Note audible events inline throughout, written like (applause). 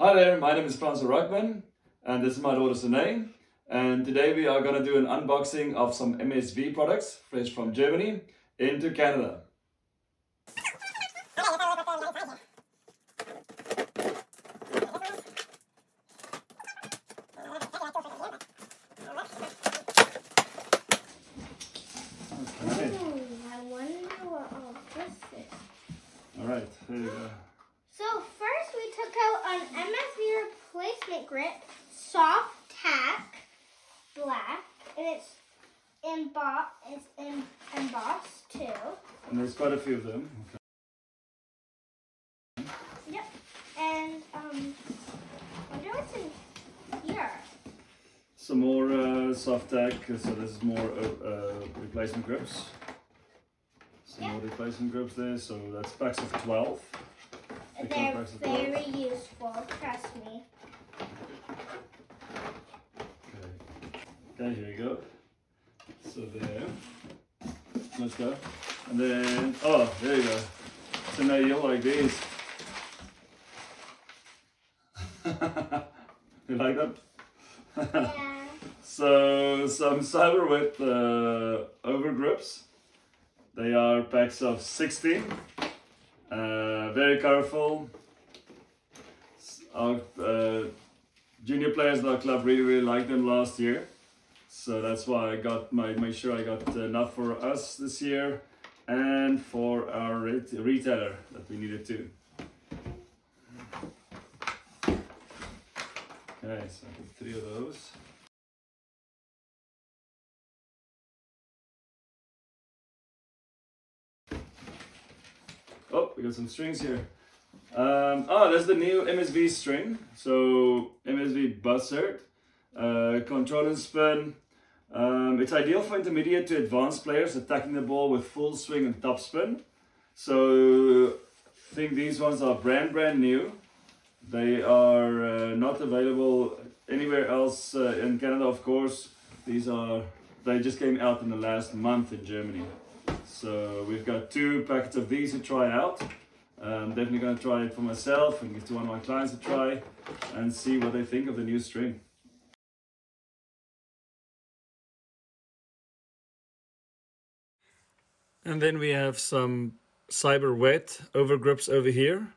Hi there, my name is Franz Rachmann and this is my daughter Sine. And today we are going to do an unboxing of some MSV products fresh from Germany into Canada. Okay. Ooh, I wonder what all this is. Alright, here you go. So first we took out an MSV replacement grip, soft tack, black, and it's embossed. It's em- embossed too. And there's quite a few of them. Yep. And um, I wonder what's in here. Some more uh, soft tack, so this is more uh, uh, replacement grips. Some Yeah. more replacement grips there, so that's packs of 12. They're compacts of 12. very useful. Trust me. Okay. here we go. So there. Let's go. And then, oh, there you go. So now you'll like these. (laughs) you like them? Yeah. (laughs) So some Cyber Wet uh, over grips. They are packs of 16. Uh, very colorful. Our uh, junior players in our club really really liked them last year. So that's why I got my made sure I got enough for us this year and for our ret- retailer that we needed too. Okay, so I got three of those. Oh, we got some strings here. Um, oh, that's the new MSV string. So MSV Buzzard, uh, control and spin. Um, it's ideal for intermediate to advanced players attacking the ball with full swing and top spin. So I think these ones are brand brand new. They are uh, not available anywhere else uh, in Canada, of course. These are they just came out in the last month in Germany. So we've got two packets of these to try out. I'm definitely going to try it for myself and give to one of my clients to try and see what they think of the new string. And then we have some Cyber Wet over grips over here.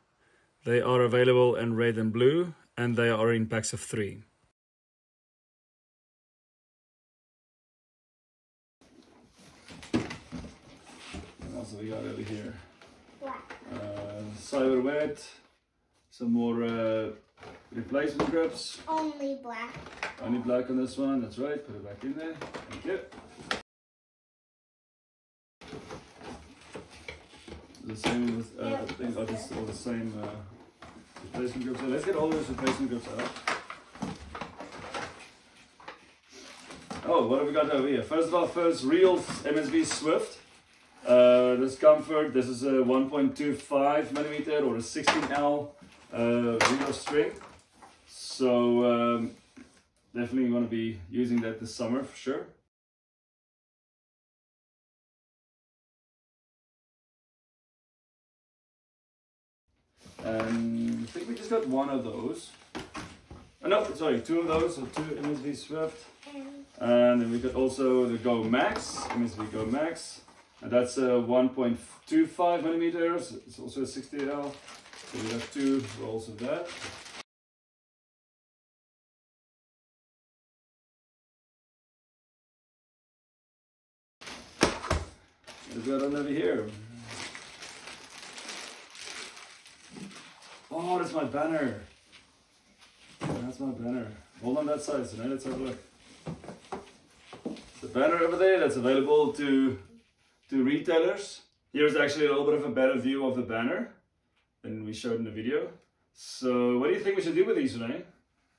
They are available in red and blue and they are in packs of three. What else have we got over here? Black. Uh, cyber wet, some more uh, replacement grips. Only black. Only black on this one, that's right, put it back in there. Thank you. The same with, uh, I think, are just all the same uh, replacement grips. So let's get all those replacement grips out. Oh, what have we got over here? First of all, first reel MSV Swift. Uh, this comfort, this is a 1.25 millimeter or a 16L uh, real string. So um, definitely going to be using that this summer for sure. And I think we just got one of those. Oh, no, sorry, two of those, so two MSV Swift. And then we got also the Go Max, MSV Go Max. And that's uh, a 1.25 millimeters. It's also a 60L. So we have two rolls of that. We've got over here. Oh, that's my banner. That's my banner. Hold on that side, so now let's have a look. The banner over there that's available to to retailers. Here's actually a little bit of a better view of the banner than we showed in the video. So what do you think we should do with these, Renee?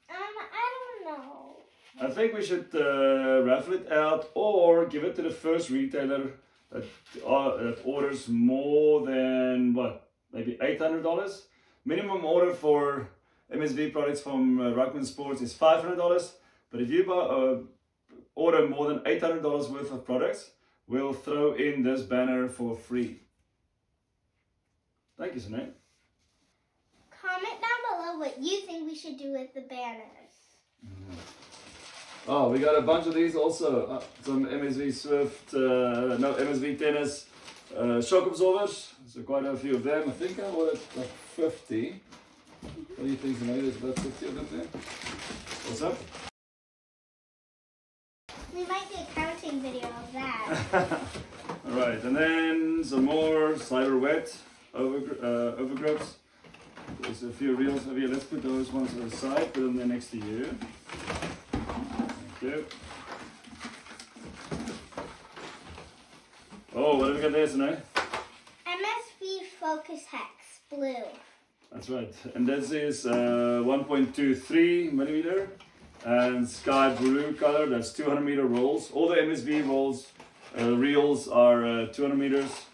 um, I don't know. I think we should uh, raffle it out or give it to the first retailer that, uh, that orders more than what maybe eight hundred dollars. Minimum order for MSV products from uh, Rachmann Sports is five hundred dollars. But if you buy, uh, order more than eight hundred dollars worth of products, we'll throw in this banner for free. Thank you, Sinead. Comment down below what you think we should do with the banners. Oh, we got a bunch of these also. Uh, some MSV Swift, uh, no, MSV Tennis uh, shock absorbers. So quite a few of them. I think I ordered like 50. What do you think, Zanae? There's about 50 of them there. What's up? We might do a counting video of that. (laughs) Alright, and then some more cyber wet over, uh, overgrips. There's a few reels over here. Let's put those ones aside, put them there next to you. Thank you. Oh, what have we got there, Zanae? MSV Focus Hex Blue. That's right. And this is uh, 1.23 millimeter and sky blue color. That's 200 meter rolls. All the MSV rolls, uh, reels are uh, 200 meters.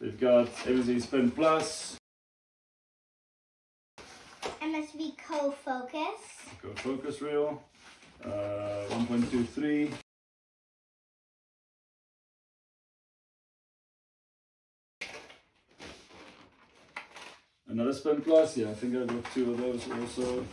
We've got MSV Spin Plus, MSV Co Focus. Co-Focus reel, uh, 1.23. Another Spin Plus, yeah, I think I got two of those also.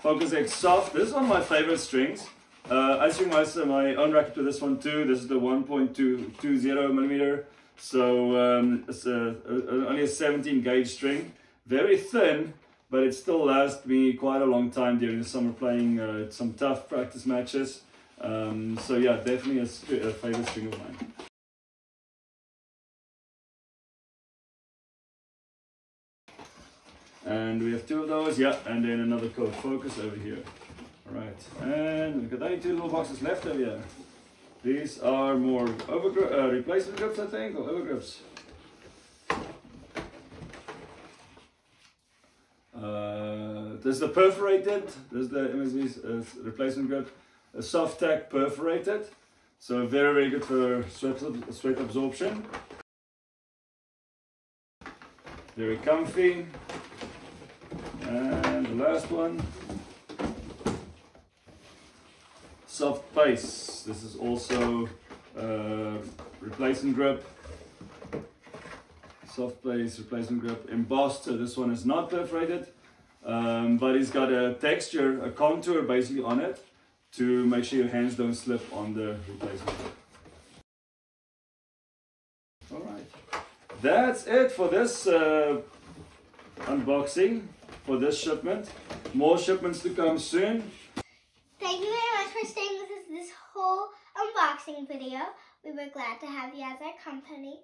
Focus Hex Soft, this is one of my favorite strings. Uh, I string my, my own racket with this one too. This is the 1.220 millimeter. So um, it's a, a, only a 17 gauge string. Very thin, but it still lasts me quite a long time during the summer playing uh, some tough practice matches. Um, so yeah, definitely a, a favorite string of mine. And we have two of those, yeah, and then another Co-Focus over here. All right, and we've got only two little boxes left over here. These are more over uh, replacement grips, I think, or over grips. Uh, this is the perforated. This is the MSV's uh, replacement grip. A soft tack perforated. So very, very good for sweat, sweat absorption. Very comfy. And the last one. Soft base. This is also uh, replacement grip. Soft base replacement grip embossed. So this one is not perforated, um, but it's got a texture, a contour basically on it to make sure your hands don't slip on the replacement grip. All right, that's it for this uh, unboxing for this shipment. More shipments to come soon. Thank you very much for staying with us this whole unboxing video. We were glad to have you as our company.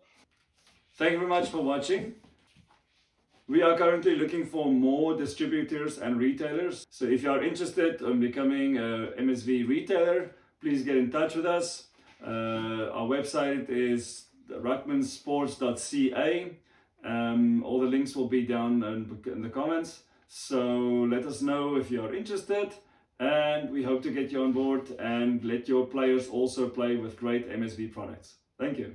Thank you very much for watching. We are currently looking for more distributors and retailers. So if you are interested in becoming a MSV retailer, please get in touch with us. Uh, our website is rachmannsports.ca. Um, all the links will be down in, in the comments. So let us know if you are interested and we hope to get you on board and let your players also play with great MSV products. Thank you.